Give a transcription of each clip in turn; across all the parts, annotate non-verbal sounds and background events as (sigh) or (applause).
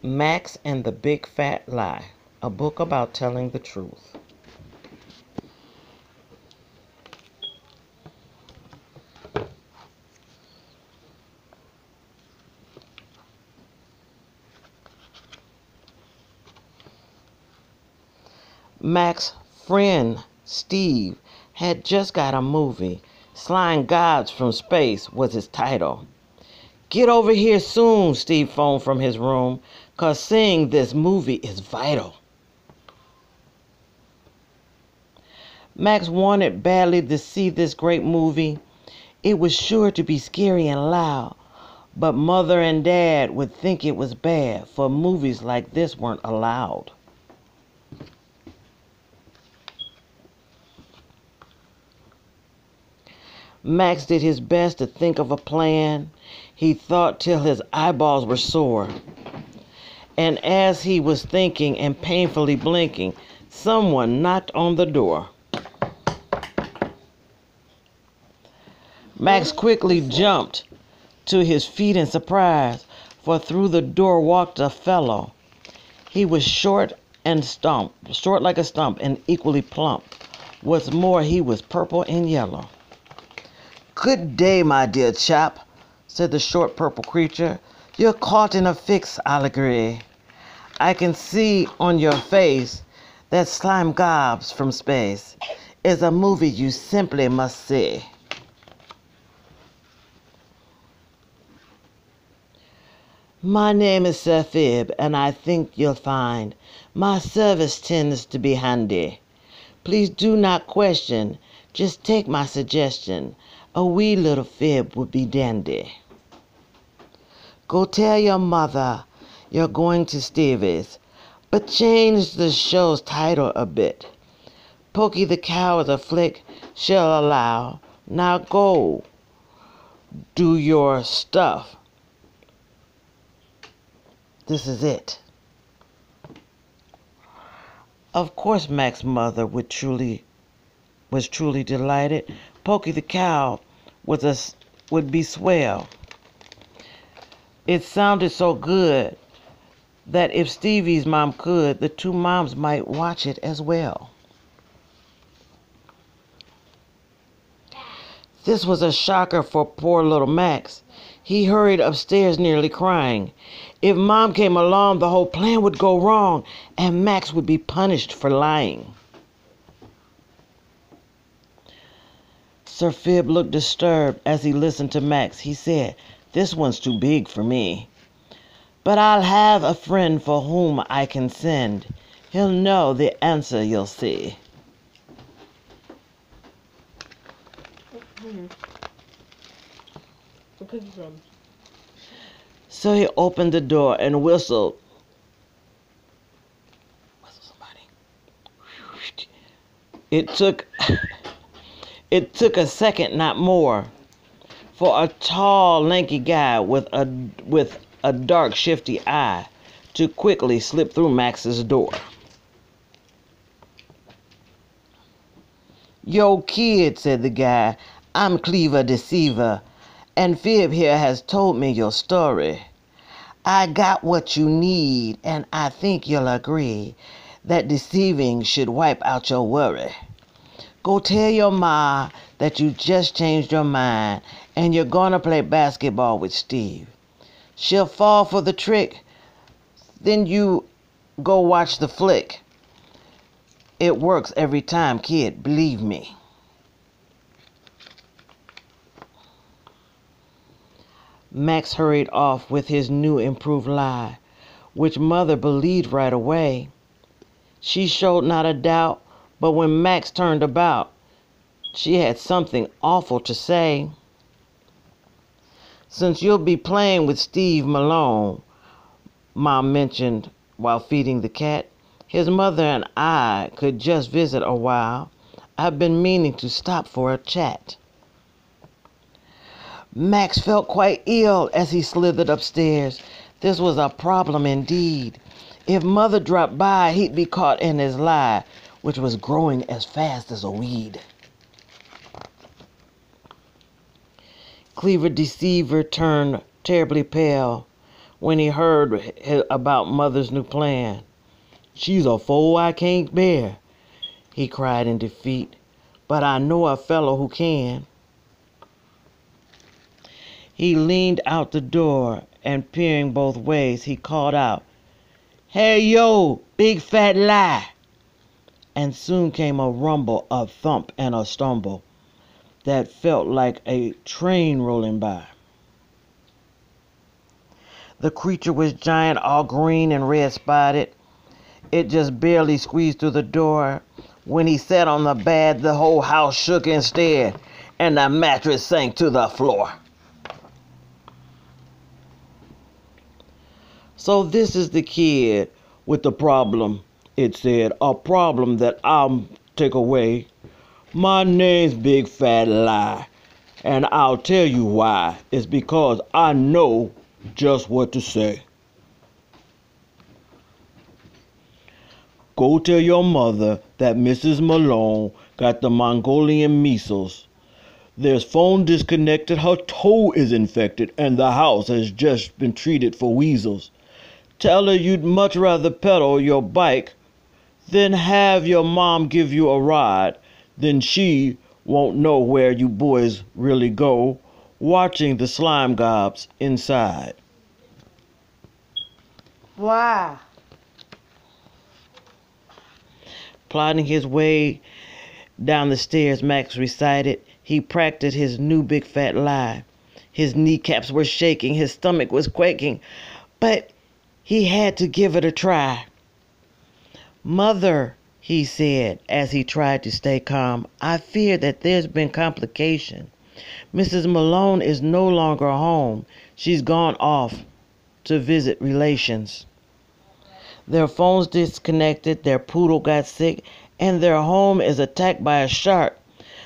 Max and the Big Fat Lie, a book about telling the truth. Max's friend Steve had just got a movie. Slime Gobs from Space was his title. Get over here soon, Steve phoned from his room, because seeing this movie is vital. Max wanted badly to see this great movie. It was sure to be scary and loud, but mother and dad would think it was bad, for movies like this weren't allowed. Max did his best to think of a plan. He thought till his eyeballs were sore. And as he was thinking and painfully blinking, someone knocked on the door. Max quickly jumped to his feet in surprise, for through the door walked a fellow. He was short and stump, short like a stump and equally plump. What's more, he was purple and yellow. Good day, my dear chap, said the short purple creature. You're caught in a fix, I'll agree. I can see on your face that Slime Gobs from Space is a movie you simply must see. My name is Sir Fib, and I think you'll find my service tends to be handy. Please do not question, just take my suggestion. A wee little fib would be dandy. Go tell your mother you're going to Stevie's, but change the show's title a bit. Pokey the cow is a flick she'll allow. Now go do your stuff. This is it. Of course, Max's mother would truly was truly delighted. Pokey the cow was a, would be swell. It sounded so good that if Stevie's mom could, the two moms might watch it as well. This was a shocker for poor little Max. He hurried upstairs nearly crying. If mom came along, the whole plan would go wrong and Max would be punished for lying. Sir Fib looked disturbed as he listened to Max. He said, This one's too big for me. But I'll have a friend for whom I can send. He'll know the answer you'll see. So he opened the door and whistled. It took (laughs) It took a second, not more, for a tall, lanky guy with a with a dark, shifty eye to quickly slip through Max's door. Yo, kid, said the guy, I'm Cleaver Deceiver, and Fib here has told me your story. I got what you need, and I think you'll agree that deceiving should wipe out your worry. Go tell your ma that you just changed your mind and you're to play basketball with Steve. She'll fall for the trick. Then you go watch the flick. It works every time, kid, believe me. Max hurried off with his new improved lie, which mother believed right away. She showed not a doubt but when Max turned about, she had something awful to say. Since you'll be playing with Steve Malone, Mom mentioned while feeding the cat, his mother and I could just visit a while. I've been meaning to stop for a chat. Max felt quite ill as he slithered upstairs. This was a problem indeed. If mother dropped by, he'd be caught in his lie, which was growing as fast as a weed. Cleaver Deceiver turned terribly pale when he heard about Mother's new plan. She's a foe I can't bear, he cried in defeat, but I know a fellow who can. He leaned out the door and peering both ways, he called out, Hey yo, big fat lie! And soon came a rumble, a thump, and a stumble that felt like a train rolling by. The creature was giant, all green and red spotted. It just barely squeezed through the door. When he sat on the bed, the whole house shook instead, and the mattress sank to the floor. So this is the kid with the problem, it said, a problem that I'll take away. My name's Big Fat Lie, and I'll tell you why. It's because I know just what to say. Go tell your mother that Mrs. Malone got the Mongolian measles. There's phone disconnected, her toe is infected, and the house has just been treated for weasels. Tell her you'd much rather pedal your bike than have your mom give you a ride. Then she won't know where you boys really go, watching the slime gobs inside. Why? Plodding his way down the stairs, Max recited. He practiced his new big fat lie. His kneecaps were shaking, his stomach was quaking, but he had to give it a try. Mother, he said as he tried to stay calm, I fear that there's been complication. Mrs. Malone is no longer home. She's gone off to visit relations. Their phones disconnected, their poodle got sick, and their home is attacked by a shark.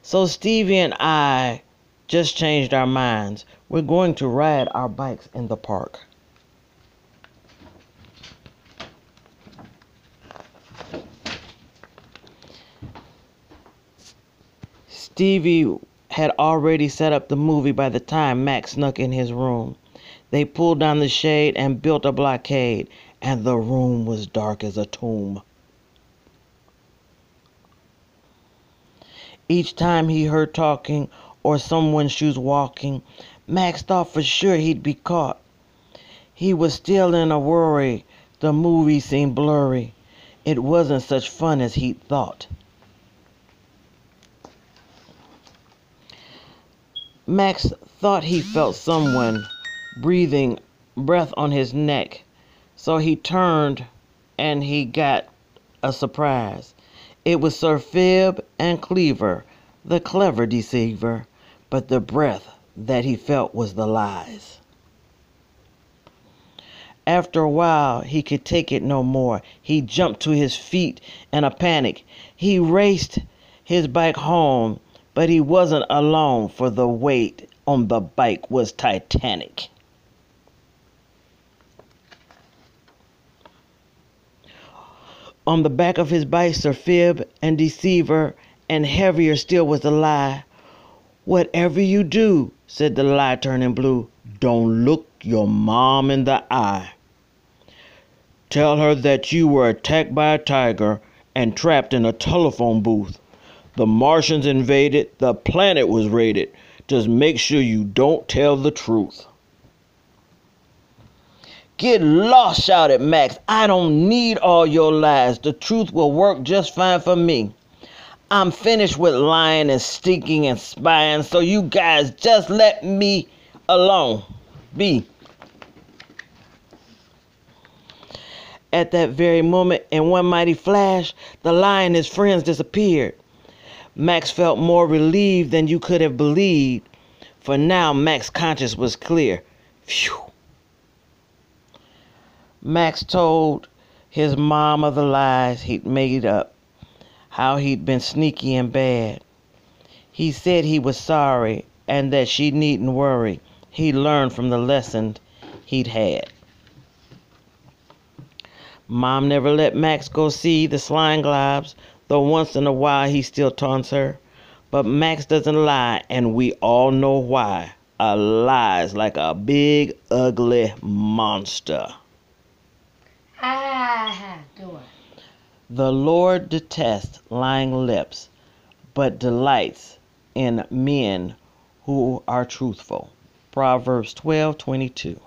So Stevie and I just changed our minds. We're going to ride our bikes in the park. Stevie had already set up the movie by the time Max snuck in his room. They pulled down the shade and built a blockade, and the room was dark as a tomb. Each time he heard talking or someone's shoes walking, Max thought for sure he'd be caught. He was still in a worry. The movie seemed blurry. It wasn't such fun as he'd thought. Max thought he felt someone breathing breath on his neck. So he turned and he got a surprise. It was Sir Fib and Cleaver, the clever deceiver, but the breath that he felt was the lies. After a while, he could take it no more. He jumped to his feet in a panic. He raced his bike home but he wasn't alone, for the weight on the bike was titanic. On the back of his bike, Sir Fib and Deceiver, and heavier still was the lie. Whatever you do, said the lie turning blue, don't look your mom in the eye. Tell her that you were attacked by a tiger and trapped in a telephone booth. The Martians invaded, the planet was raided. Just make sure you don't tell the truth. Get lost, shouted Max. I don't need all your lies. The truth will work just fine for me. I'm finished with lying and stinking and spying, so you guys just let me alone. Be. At that very moment, in one mighty flash, the lion and his friends disappeared. Max felt more relieved than you could have believed, for now Max's conscience was clear. Phew. Max told his mom of the lies he'd made up, how he'd been sneaky and bad. He said he was sorry and that she needn't worry. He learned from the lesson he'd had. Mom never let Max go see the slime globs though once in a while he still taunts her. But Max doesn't lie, and we all know why. a lies like a big ugly monster. Ah. The Lord detests lying lips, but delights in men who are truthful. Proverbs 12:22.